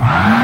Wow.